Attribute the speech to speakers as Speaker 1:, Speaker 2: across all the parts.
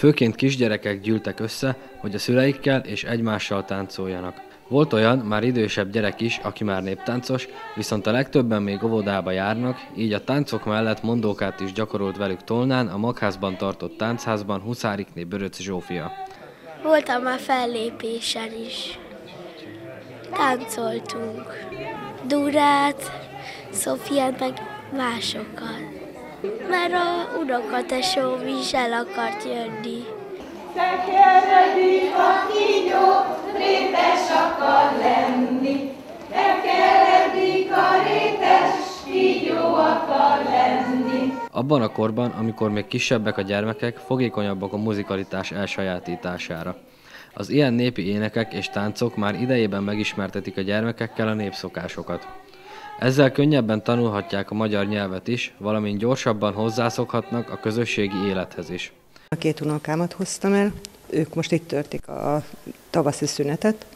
Speaker 1: Főként kisgyerekek gyűltek össze, hogy a szüleikkel és egymással táncoljanak. Volt olyan, már idősebb gyerek is, aki már néptáncos, viszont a legtöbben még óvodába járnak, így a táncok mellett mondókát is gyakorolt velük Tolnán, a Magházban tartott táncházban Huszárikné Böröc Zsófia.
Speaker 2: Voltam már fellépésen is. Táncoltunk. Durát, Szofiát, meg másokat. Mert a unokatesóm is el akart jönni.
Speaker 3: Tekeredik a kígyó, rétes akar lenni. Tekeredik a rétes, kígyó akar lenni.
Speaker 1: Abban a korban, amikor még kisebbek a gyermekek, fogékonyabbak a muzikalitás elsajátítására. Az ilyen népi énekek és táncok már idejében megismertetik a gyermekekkel a népszokásokat. Ezzel könnyebben tanulhatják a magyar nyelvet is, valamint gyorsabban hozzászokhatnak a közösségi élethez is.
Speaker 4: A két unokámat hoztam el, ők most itt törtik a tavaszi szünetet,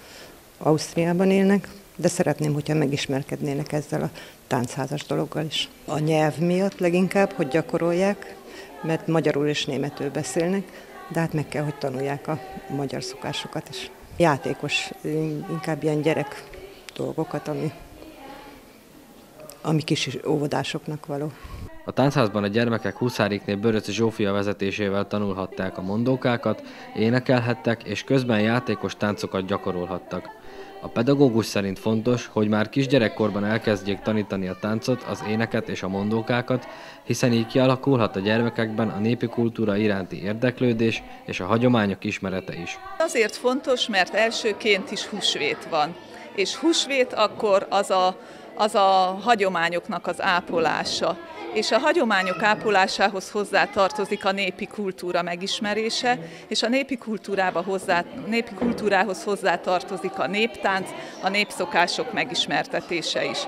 Speaker 4: Ausztriában élnek, de szeretném, hogyha megismerkednének ezzel a táncházas dologgal is. A nyelv miatt leginkább, hogy gyakorolják, mert magyarul és németül beszélnek, de hát meg kell, hogy tanulják a magyar szokásokat is. Játékos, inkább ilyen gyerek dolgokat, ami, ami kis óvodásoknak való.
Speaker 1: A táncházban a gyermekek Huszáriknél Böröc Zsófia vezetésével tanulhatták a mondókákat, énekelhettek és közben játékos táncokat gyakorolhattak. A pedagógus szerint fontos, hogy már kisgyerekkorban elkezdjék tanítani a táncot, az éneket és a mondókákat, hiszen így kialakulhat a gyermekekben a népi kultúra iránti érdeklődés és a hagyományok ismerete is.
Speaker 5: Azért fontos, mert elsőként is húsvét van. És húsvét akkor az a, az a hagyományoknak az ápolása és a hagyományok ápolásához hozzá tartozik a népi kultúra megismerése, és a népi, kultúrába hozzá, népi kultúrához hozzá tartozik a néptánc, a népszokások megismertetése is.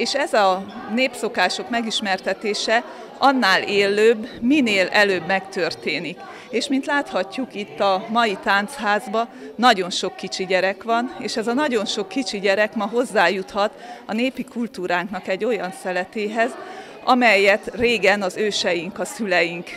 Speaker 5: És ez a népszokások megismertetése annál élőbb, minél előbb megtörténik. És mint láthatjuk itt a mai táncházba, nagyon sok kicsi gyerek van, és ez a nagyon sok kicsi gyerek ma hozzájuthat a népi kultúránknak egy olyan szeletéhez, amelyet régen az őseink, a szüleink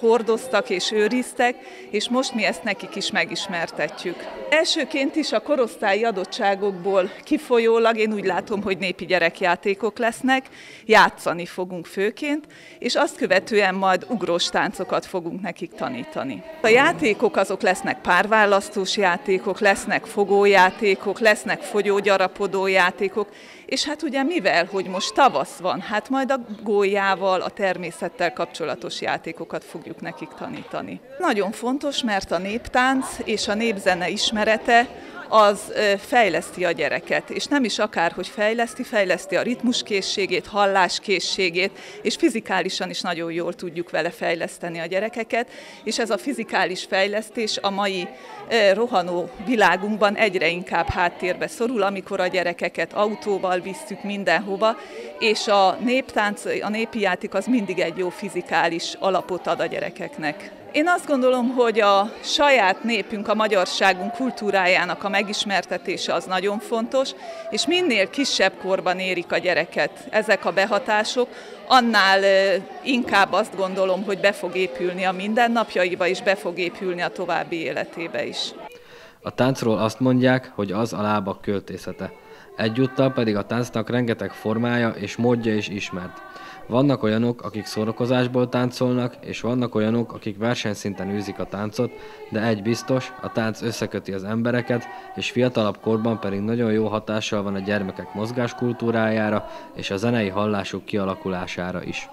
Speaker 5: hordoztak és őriztek, és most mi ezt nekik is megismertetjük. Elsőként is a korosztályi adottságokból kifolyólag én úgy látom, hogy népi gyerekjátékok lesznek, játszani fogunk főként, és azt követően majd ugrós táncokat fogunk nekik tanítani. A játékok azok lesznek párválasztós játékok, lesznek fogójátékok, lesznek fogyógyarapodó játékok, és hát ugye mivel, hogy most tavasz van, hát majd a gólyával, a természettel kapcsolatos játékokat fogjuk nekik tanítani. Nagyon fontos, mert a néptánc és a népzene ismerete az fejleszti a gyereket, és nem is akár, hogy fejleszti, fejleszti a ritmuskészségét, halláskészségét, és fizikálisan is nagyon jól tudjuk vele fejleszteni a gyerekeket, és ez a fizikális fejlesztés a mai rohanó világunkban egyre inkább háttérbe szorul, amikor a gyerekeket autóval visszük mindenhova, és a néptánc, a népi játék az mindig egy jó fizikális alapot ad a gyerekeknek. Én azt gondolom, hogy a saját népünk, a magyarságunk kultúrájának a megismertetése az nagyon fontos, és minél kisebb korban érik a gyereket ezek a behatások, annál inkább azt gondolom, hogy be fog épülni a mindennapjaiba, és be fog épülni a további életébe is.
Speaker 1: A táncról azt mondják, hogy az a lábak költészete. Egyúttal pedig a táncnak rengeteg formája és módja is ismert. Vannak olyanok, akik szórakozásból táncolnak, és vannak olyanok, akik versenyszinten űzik a táncot, de egy biztos, a tánc összeköti az embereket, és fiatalabb korban pedig nagyon jó hatással van a gyermekek mozgáskultúrájára és a zenei hallásuk kialakulására is.